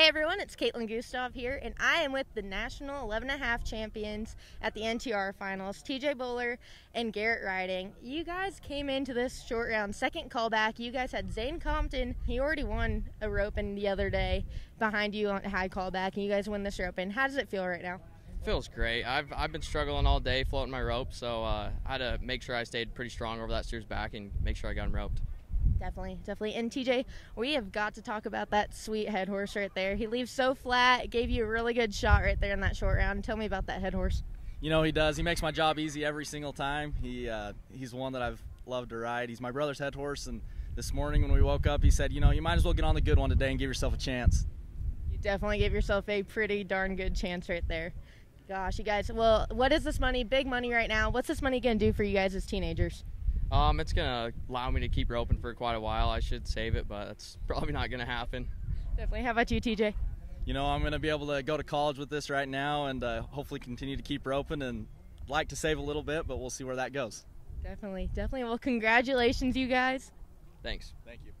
Hey everyone, it's Caitlin Gustav here, and I am with the national 11.5 champions at the NTR finals, TJ Bowler and Garrett Riding. You guys came into this short round second callback. You guys had Zane Compton. He already won a rope in the other day behind you on high callback, and you guys win this rope. And how does it feel right now? Feels great. I've, I've been struggling all day floating my rope, so uh, I had to make sure I stayed pretty strong over that steer's back and make sure I got him roped. Definitely, definitely. And TJ, we have got to talk about that sweet head horse right there. He leaves so flat, gave you a really good shot right there in that short round. Tell me about that head horse. You know he does. He makes my job easy every single time. He uh, he's one that I've loved to ride. He's my brother's head horse, and this morning when we woke up, he said, you know, you might as well get on the good one today and give yourself a chance. You definitely gave yourself a pretty darn good chance right there. Gosh, you guys. Well, what is this money? Big money right now. What's this money gonna do for you guys as teenagers? Um, it's gonna allow me to keep roping for quite a while. I should save it, but it's probably not gonna happen. Definitely. How about you, TJ? You know, I'm going to be able to go to college with this right now and uh, hopefully continue to keep roping and like to save a little bit, but we'll see where that goes. Definitely, definitely. Well, congratulations, you guys. Thanks. Thank you.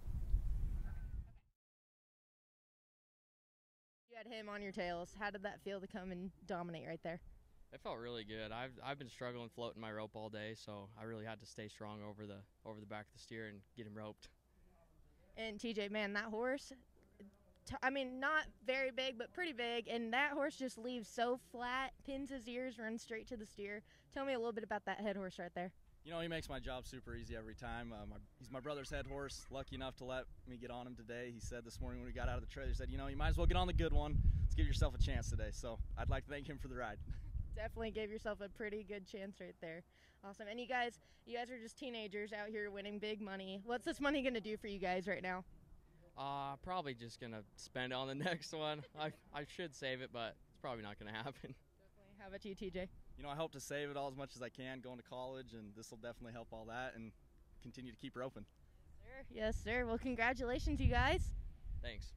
You had him on your tails. How did that feel to come and dominate right there? It felt really good. I've I've been struggling floating my rope all day, so I really had to stay strong over the over the back of the steer and get him roped. And TJ, man, that horse. t- I mean, not very big, but pretty big. And that horse just leaves so flat, pins his ears, runs straight to the steer. Tell me a little bit about that head horse right there. You know, he makes my job super easy every time. Uh, my, he's my brother's head horse. Lucky enough to let me get on him today. He said this morning when we got out of the trailer, he said, you know, you might as well get on the good one. Let's give yourself a chance today. So I'd like to thank him for the ride. Definitely gave yourself a pretty good chance right there. Awesome. And you guys, you guys are just teenagers out here winning big money. What's this money going to do for you guys right now? Uh, probably just gonna spend it on the next one. I I should save it, but it's probably not gonna happen. Definitely. How about you, TJ? You know, I hope to save it all as much as I can going to college, and this will definitely help all that and continue to keep roping. Sir. Yes, sir. Well, congratulations, you guys. Thanks.